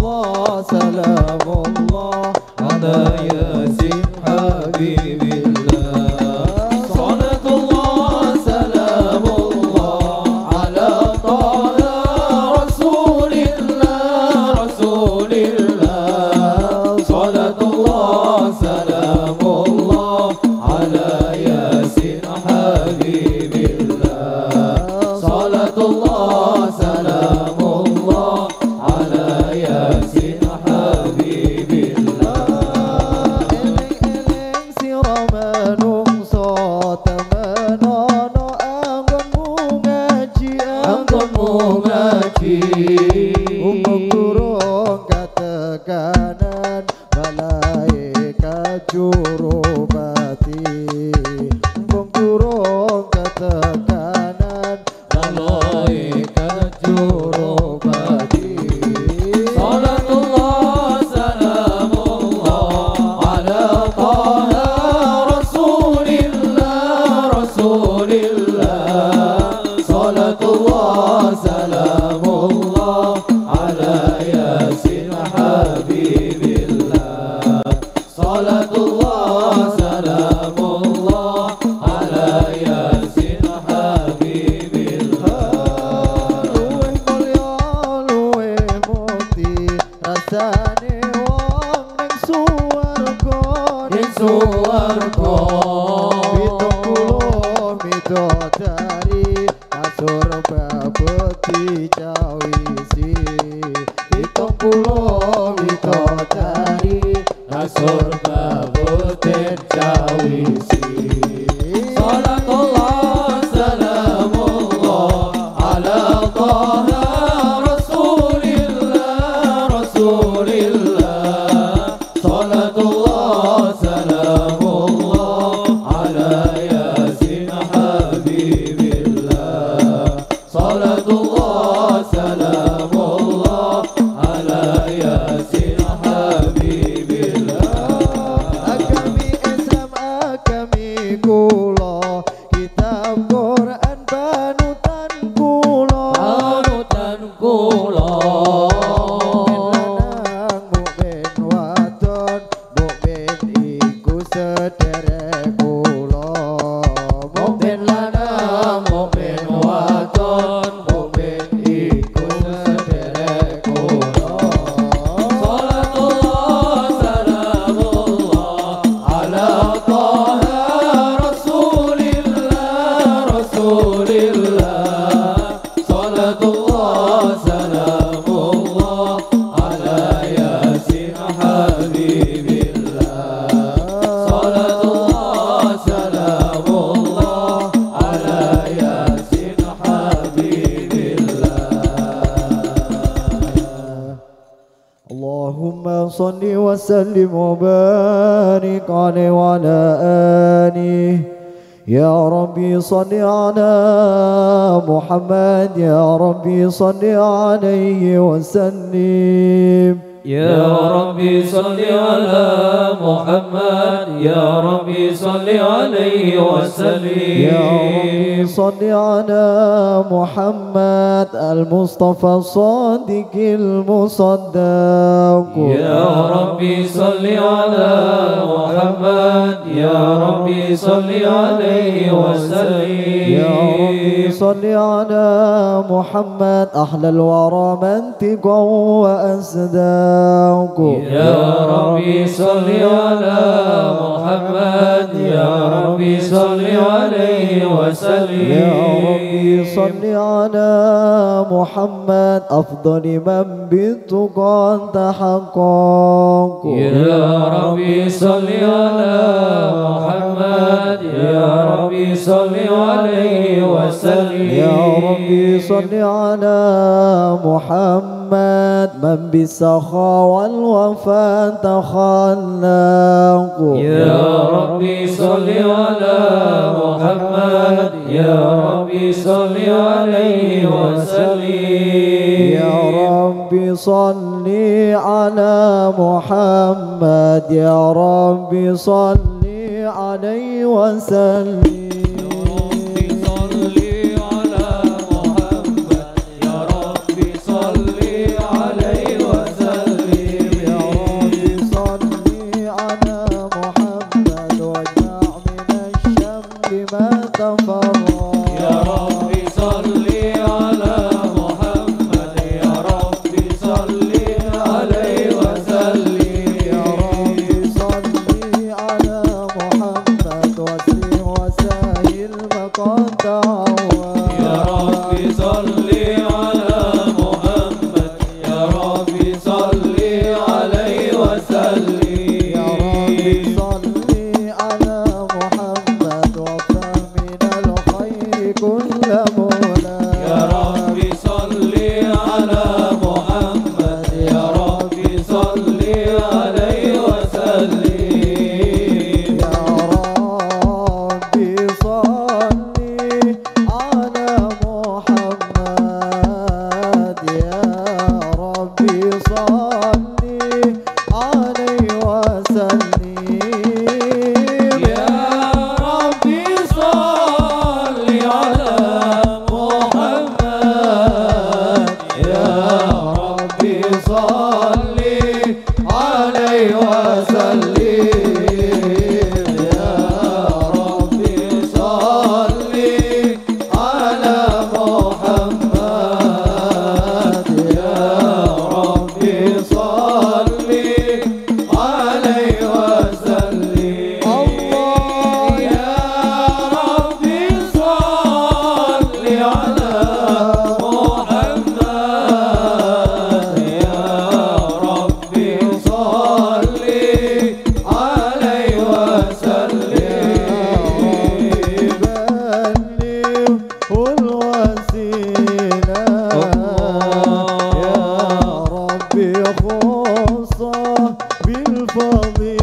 الله سلام الله على ياسين حبيبي. cor. وسلم وبارك عليه وعلى آله. يا ربي صل على محمد يا ربي صل عليه وسلم. يا ربي صل على محمد يا ربي صل عليه وسلم. يا ربي صل على محمد المصطفى الصادق المصدق. يا ربي صل على محمد يا ربي صل عليه وسلم. يا ربي صل على محمد أحلى الورى من تقوى واسداد يا ربي صل على محمد. يا ربي صل عليه وسلم. يا ربي صل على محمد. أفضل من بالتقى حقا يا ربي صل على محمد. محمد يا ربي صل عليه وسلم. يا ربي صل على محمد من بالسخاء والوفاء تخلق يا ربي صل على محمد يا ربي صل عليه وسلم. يا ربي صل على محمد يا ربي صل عليه وسلم. for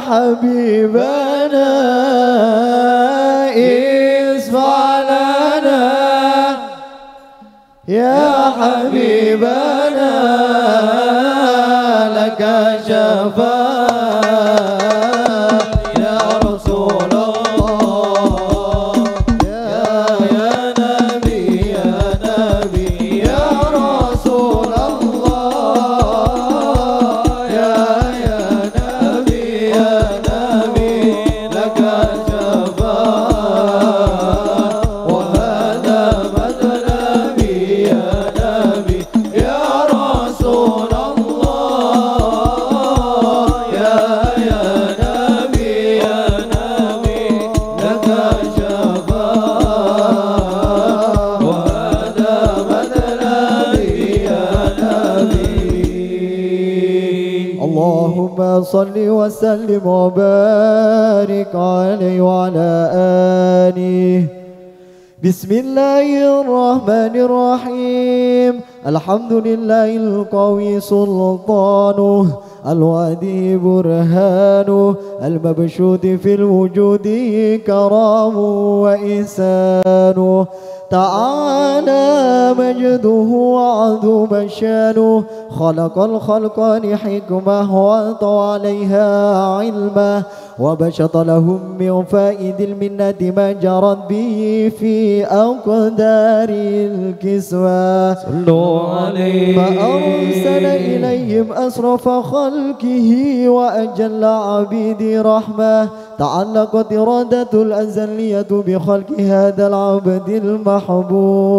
حبيبنا اصفع لنا يا حبيبنا لك شفاء. اللهم صل وسلم وبارك عليه وعلى آله. بسم الله الرحمن الرحيم. الحمد لله القوي سلطانه الوادي برهانه المبشود في الوجود كرام وإحسانه. تعالى مجده وعظم شأنه. خلق الخلق لحكمة وأعطى عليها علمه وبسط لهم من فائد المنة ما جرت به في أقدار الكسوة. صلوا عليه. فأرسل إليهم أسرف خلقه وأجل عبيد رحمة. تعلقت إرادة الأزلية بخلق هذا العبد المحبوب.